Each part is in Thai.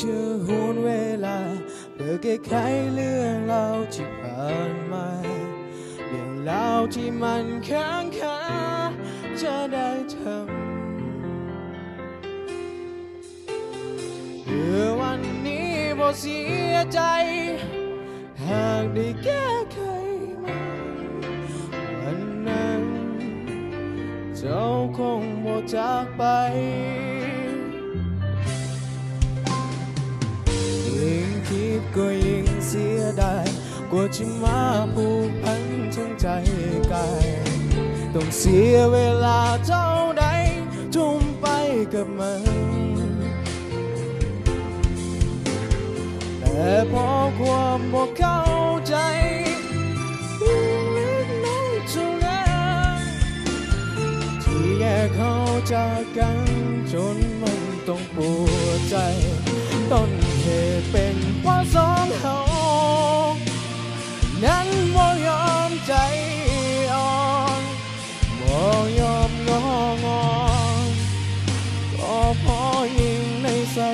เชื่อหุนเวลาเพื่อแก้ไขเรื่องราวที่ผ่านมาเรื่องราวที่มันค้างคาจะได้ทำเพื่อวันนี้บ่เสียใจ หากได้แก้ไขมาวันนั้น เจ้าคงบ่จากไป กว่าจะมาผูกพันทั้งใจกายต้องเสียเวลาเท่าใดทุ่มไปกับมัน แต่พอความบ่เข้าใจเรื่องเล็กน้อยเท่านั้นที่แยกเขาจากกันจนมันต้องปวดใจต้น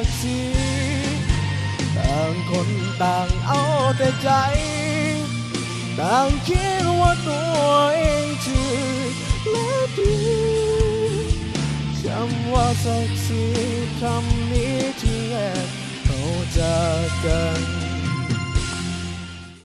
กดิ์ศรีต่างคนต่างเอาแต่ใจ ต่างคิดว่าตัวเองชื่อและดีคำว่าสักสิคำนี้ที่แยกเขาจากกัน